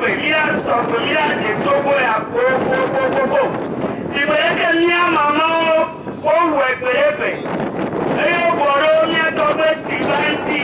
familia son familia de Togo ya ko ko ko ko ko ìgbèlékè ní àmàmà ó ó wù ẹgbèlékè ẹyọ gbọdọ ní ẹtọgbẹ sí báńtì.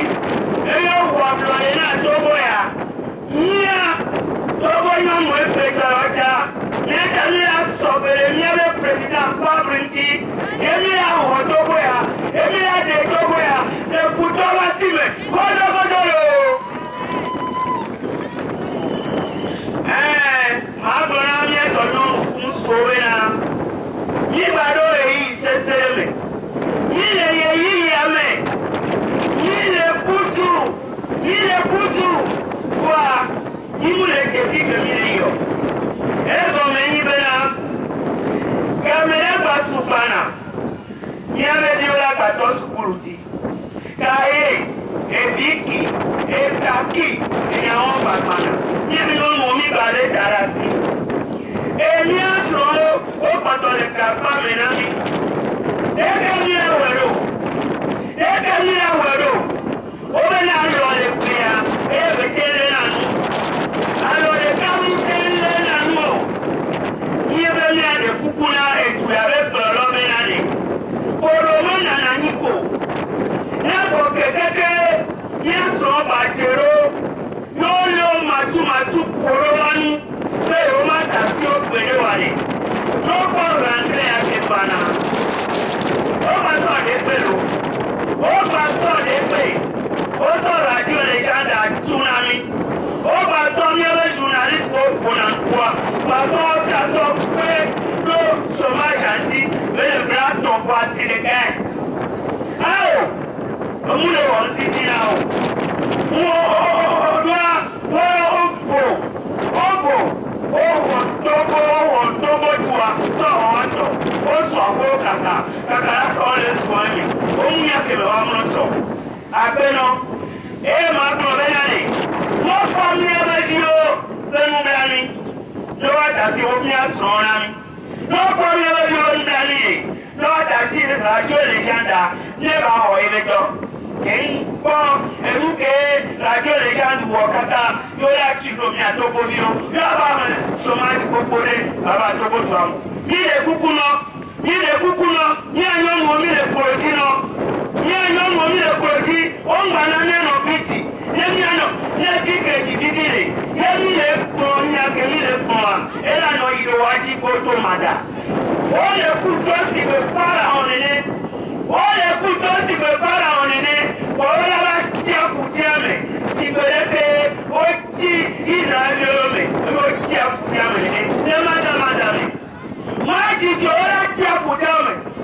èèyàn wọn gbà padà níbi ló mú mi balẹ̀ dára sí. èmi á sọ ó pàtó lè kà pa mi náà mi. Pastor sọ pé tó Sọmáṣàtì lóye bí a tàn fún àti nìkẹ́. Ẹ o, òun lè wọ́n sí sí ya o. Wọ́n wọ́n ó fò ó fò ó wọ̀ tóbó ó wọ̀ tóbó ju wa sọ àwọn àtọ̀ ó sọ àpò kàkà kàkàrà kan lè sùn wọ́n yìí. Òun yà kẹlẹ̀ wọn mọ̀ sọ. Àgbẹ̀nà, èèmọ̀ àgbọ̀n bẹ́yà ni, wọ́n kọ́ ní ẹgbẹ́ yìí ó, sẹ́nu bẹ́yà ni ló wá dà sí omi àsọ̀ra ló kọ́ mi lórí orí dání ló wá dà sí ilé ràjò lè jáda lébà ọ̀ ilé jọ kìí gbọ́ ẹ̀rú ké ràjò lè jáde wọ̀ kàkà yóò yá tì lómi àtòkò mi o yóò bá mi sọmáàtì gbogbo rẹ bàbá àtòkò tó àwọn. bí ilé kúkú lọ bí ilé kúkú lọ ní ẹ̀yọ́ mọ̀ mi lè kúrò sí lọ ní ẹ̀yọ́ mọ̀ mi lè kúrò sí ó ń gbà n elano ilowajikotomada oye kutosi kwepara onene oye kutosi kwepara onene kwaolaba tia kutiame sipeleke oti israeli ome oyotia kutiame nene nemamadame mwajisi ola tia kutiame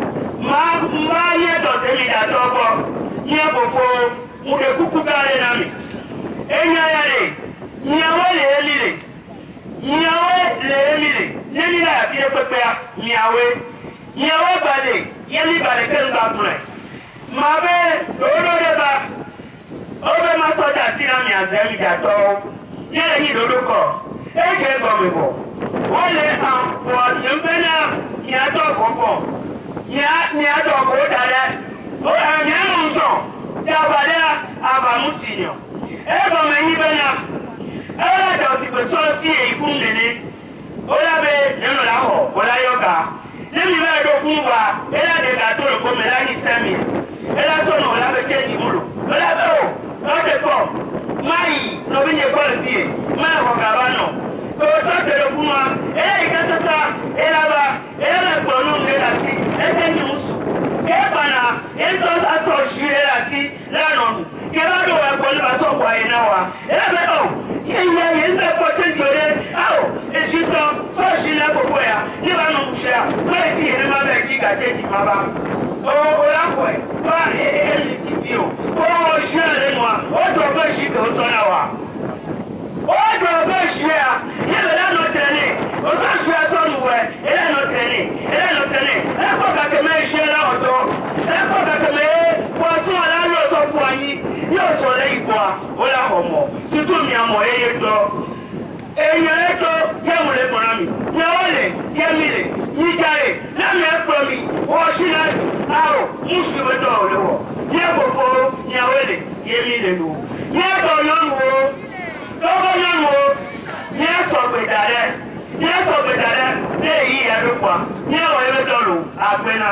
ma anyị edozi elida ada ọgbọ ihe bụbo nwụre kwukwuga anyị na mị enyi ya rị ihe wele elire ihe wele elire ihe niile ya bie ekpekpe ya mịawe ihe ihe kemgbe apụrụ ma be obe si na mị azụ atọ ehi nyɛ nyɛ dɔɔ k'o da dɛ o ɛ nyɛ mun sɔn jaba dɛ a ba mu si nyɔ e ba ma nyi bɛ na e la dɔɔ si bɛ sɔrɔ fi ye ifun nene o la bɛ nyɔnu la hɔ o la yɔ ka ne mi bɛ do kun wa e la de ka to le ko mɛ la ni sɛ mi e la sɔn na o la bɛ tse di bolo o la bɛ o n'o tɛ kɔ maa yi n'o bɛ nye kɔlɔsi ye maa yɛ kɔ kaba nɔ tòótọ́ tẹ̀lé fún wa eléyìí kẹ́tọ́ta ẹ̀rọ ẹ̀rọ ẹ̀gbọ́n nù ní ẹ̀rọ sí ẹsẹ̀ news kẹ́ẹ̀bànà ẹ̀ńtọ́sí àtọ̀ ṣìrẹ́ àti lánàá kẹ́ẹ̀bàdàn wà pẹ̀lú àsọ̀kọ̀ àyìnà wa ẹ̀ẹ́dẹ́gbẹ̀tọ̀ yíyá yìí ń bẹ̀ pọ̀ tó jòlè áwò èsì tán sọ́ọ̀ṣì lẹ́kọ̀ọ́ yà kí wọ́n á nù kùsà wọ́n èsì yìí ní má bẹ̀ kí gàdé ìdìbò bá. èèyàn ètò yẹ̀wò lè bọ̀rọ̀ mi yẹ̀wò lè yẹ̀mí lè yíjà lè lẹ́mí ẹ̀pọ̀ mi wọ́ọ̀ṣì náà àrò mùsùlùmí tó ọ̀rẹ́ wọ̀ yẹ̀wò fo yẹ̀wò lè yẹ̀mí lè nù. yẹ̀tọ̀ yọ̀nù o tọ́gbọ́ yọ̀nù o yẹ̀ sọ̀gbẹ̀dà rẹ̀ yẹ̀ sọ̀gbẹ̀dà rẹ̀ lè yí ẹ̀rú pa yẹ̀wò ẹ̀rẹ́ dọ̀lù àgbẹ̀nà.